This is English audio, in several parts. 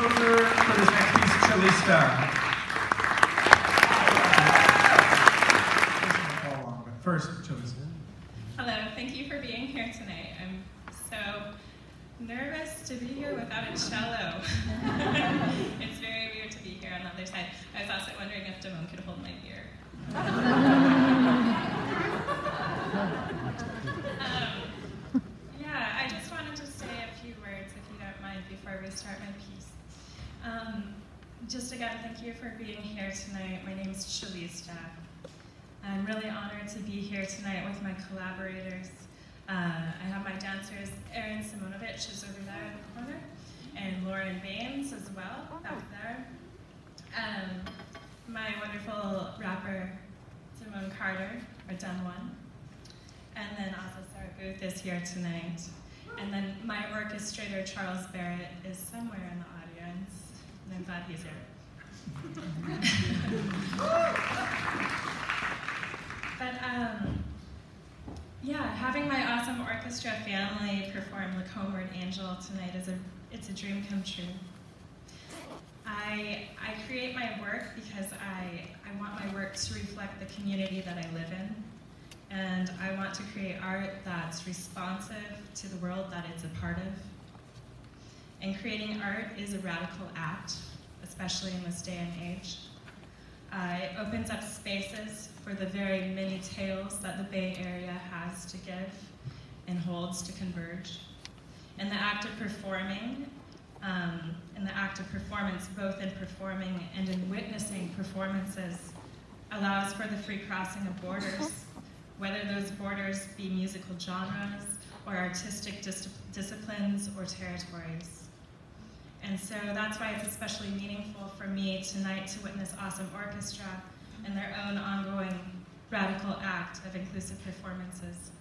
composer for this next piece, Cellista. First, Cellista. Hello, thank you for being here tonight. I'm so nervous to be here without a cello. it's very weird to be here on the other side. I was also wondering if Damone could hold my ear. um, yeah, I just wanted to say a few words, if you don't mind, before we start my piece. Um, just again, thank you for being here tonight. My name is Cellista. I'm really honored to be here tonight with my collaborators. Uh, I have my dancers, Erin Simonovich is over there in the corner, and Lauren Baines as well, back there. Um, my wonderful rapper, Simone Carter, or Dumb One. And then also Sarah Booth is here tonight. And then my orchestrator, Charles Barrett, is somewhere in the audience, and I'm glad he's here. But um, yeah, having my awesome orchestra family perform "The Homeward Angel" tonight is a it's a dream come true. I I create my work because I I want my work to reflect the community that I live in, and I want to create art that's responsive to the world that it's a part of. And creating art is a radical act, especially in this day and age. Uh, it opens up spaces for the very many tales that the Bay Area has to give and holds to converge. And the act of performing, um, and the act of performance, both in performing and in witnessing performances, allows for the free crossing of borders, whether those borders be musical genres or artistic dis disciplines or territories. And so that's why it's especially meaningful for me tonight to witness Awesome Orchestra and their own ongoing radical act of inclusive performances.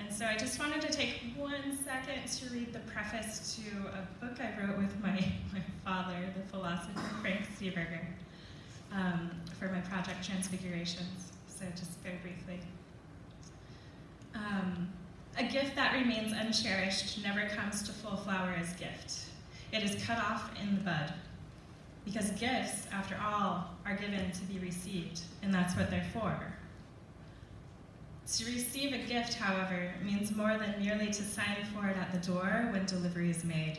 And so I just wanted to take one second to read the preface to a book I wrote with my, my father, the philosopher Frank Seeberger, um, for my project Transfigurations. So just very briefly. Um, a gift that remains uncherished never comes to full flower as gift. It is cut off in the bud. Because gifts, after all, are given to be received, and that's what they're for. To receive a gift, however, means more than merely to sign for it at the door when delivery is made.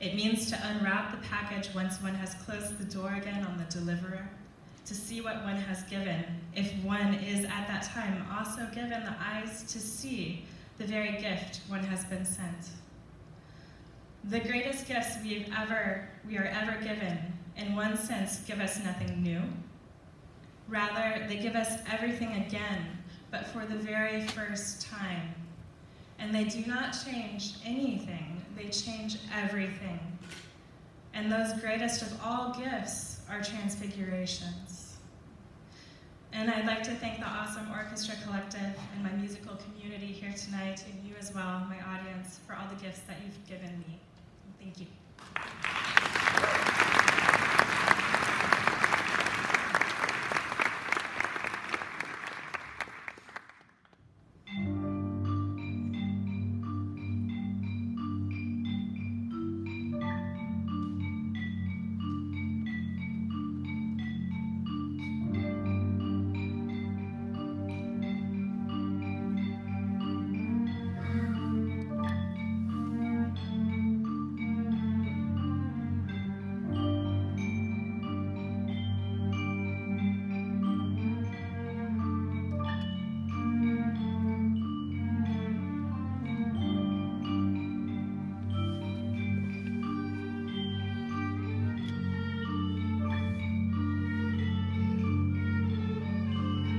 It means to unwrap the package once one has closed the door again on the deliverer, to see what one has given, if one is at that time also given the eyes to see the very gift one has been sent. The greatest gifts we've ever, we are ever given, in one sense, give us nothing new. Rather, they give us everything again, but for the very first time. And they do not change anything, they change everything. And those greatest of all gifts are transfigurations. And I'd like to thank the awesome Orchestra Collective and my musical community here tonight, and you as well, my audience, for all the gifts that you've given me. Thank you.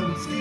decadent